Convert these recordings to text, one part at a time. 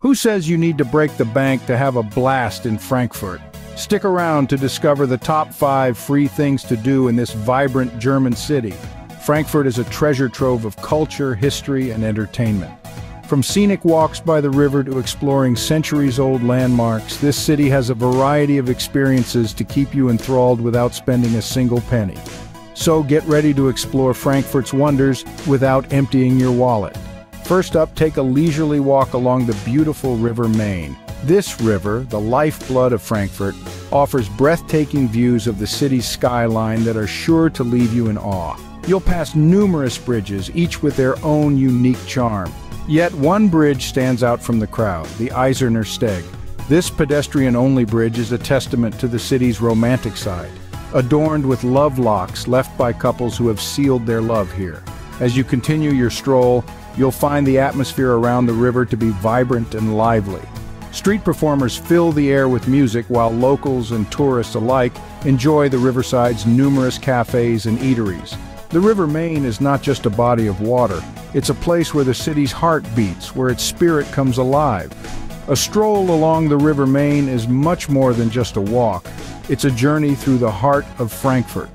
Who says you need to break the bank to have a blast in Frankfurt? Stick around to discover the top five free things to do in this vibrant German city. Frankfurt is a treasure trove of culture, history, and entertainment. From scenic walks by the river to exploring centuries-old landmarks, this city has a variety of experiences to keep you enthralled without spending a single penny. So get ready to explore Frankfurt's wonders without emptying your wallet. First up, take a leisurely walk along the beautiful River Main. This river, the lifeblood of Frankfurt, offers breathtaking views of the city's skyline that are sure to leave you in awe. You'll pass numerous bridges, each with their own unique charm. Yet one bridge stands out from the crowd, the Eiserner Steg. This pedestrian-only bridge is a testament to the city's romantic side, adorned with love locks left by couples who have sealed their love here. As you continue your stroll, you'll find the atmosphere around the river to be vibrant and lively. Street performers fill the air with music while locals and tourists alike enjoy the riverside's numerous cafes and eateries. The River Main is not just a body of water, it's a place where the city's heart beats, where its spirit comes alive. A stroll along the River Main is much more than just a walk. It's a journey through the heart of Frankfurt.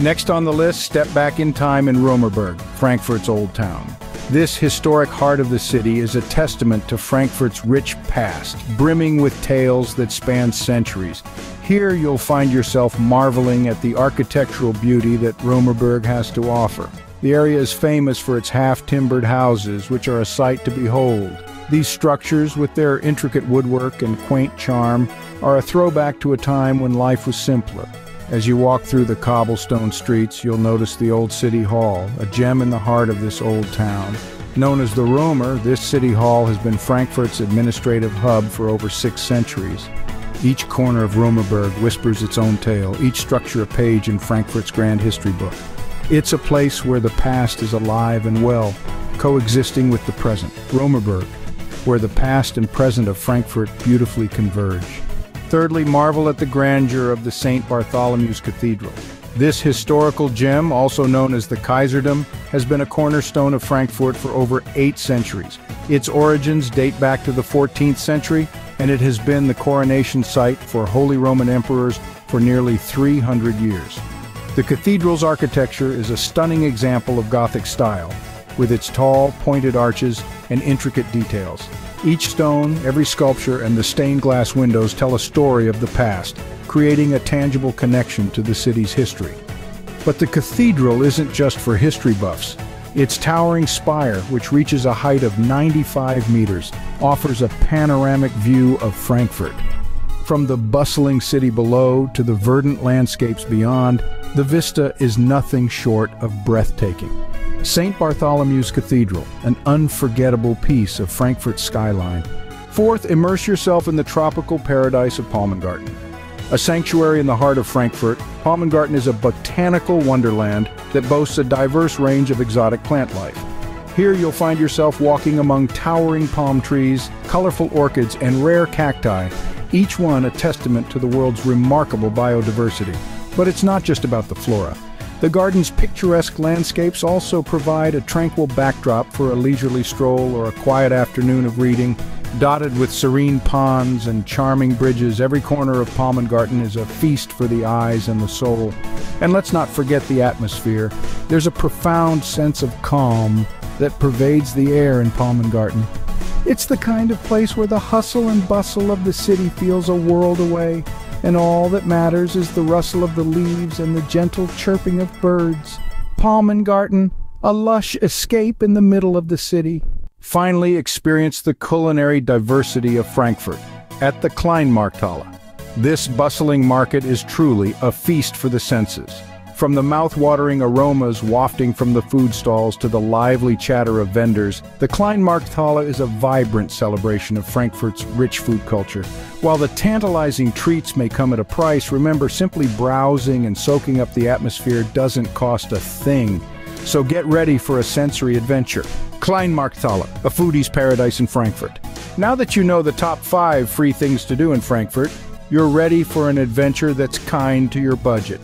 Next on the list, step back in time in Römerberg, Frankfurt's old town. This historic heart of the city is a testament to Frankfurt's rich past, brimming with tales that span centuries. Here you'll find yourself marveling at the architectural beauty that Römerberg has to offer. The area is famous for its half-timbered houses, which are a sight to behold. These structures, with their intricate woodwork and quaint charm, are a throwback to a time when life was simpler. As you walk through the cobblestone streets, you'll notice the old city hall, a gem in the heart of this old town. Known as the Römer, this city hall has been Frankfurt's administrative hub for over six centuries. Each corner of Römerberg whispers its own tale, each structure a page in Frankfurt's grand history book. It's a place where the past is alive and well, coexisting with the present. Römerberg, where the past and present of Frankfurt beautifully converge. Thirdly, marvel at the grandeur of the St. Bartholomew's Cathedral. This historical gem, also known as the Kaiserdom, has been a cornerstone of Frankfurt for over eight centuries. Its origins date back to the 14th century, and it has been the coronation site for Holy Roman Emperors for nearly 300 years. The cathedral's architecture is a stunning example of Gothic style, with its tall, pointed arches and intricate details. Each stone, every sculpture, and the stained glass windows tell a story of the past, creating a tangible connection to the city's history. But the cathedral isn't just for history buffs. Its towering spire, which reaches a height of 95 meters, offers a panoramic view of Frankfurt. From the bustling city below to the verdant landscapes beyond, the vista is nothing short of breathtaking. St. Bartholomew's Cathedral, an unforgettable piece of Frankfurt's skyline. Fourth, immerse yourself in the tropical paradise of Palmengarten. A sanctuary in the heart of Frankfurt, Palmengarten is a botanical wonderland that boasts a diverse range of exotic plant life. Here you'll find yourself walking among towering palm trees, colorful orchids, and rare cacti, each one a testament to the world's remarkable biodiversity. But it's not just about the flora. The garden's picturesque landscapes also provide a tranquil backdrop for a leisurely stroll or a quiet afternoon of reading. Dotted with serene ponds and charming bridges, every corner of Palmengarten is a feast for the eyes and the soul. And let's not forget the atmosphere. There's a profound sense of calm that pervades the air in Palmengarten. It's the kind of place where the hustle and bustle of the city feels a world away and all that matters is the rustle of the leaves and the gentle chirping of birds. Palmengarten, a lush escape in the middle of the city. Finally experience the culinary diversity of Frankfurt at the Kleinmarkthalle. This bustling market is truly a feast for the senses. From the mouth-watering aromas wafting from the food stalls to the lively chatter of vendors, the Kleinmarkthalle is a vibrant celebration of Frankfurt's rich food culture. While the tantalizing treats may come at a price, remember simply browsing and soaking up the atmosphere doesn't cost a thing. So get ready for a sensory adventure. Kleinmarkthalle, a foodie's paradise in Frankfurt. Now that you know the top five free things to do in Frankfurt, you're ready for an adventure that's kind to your budget.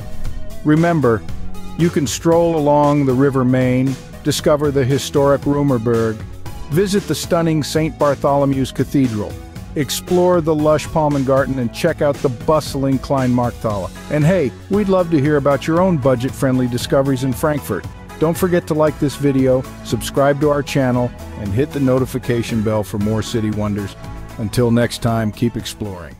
Remember, you can stroll along the River Main, discover the historic Römerberg, Visit the stunning St. Bartholomew's Cathedral. Explore the lush Palmengarten and check out the bustling Kleinmarkthalle. And hey, we'd love to hear about your own budget-friendly discoveries in Frankfurt. Don't forget to like this video, subscribe to our channel, and hit the notification bell for more city wonders. Until next time, keep exploring.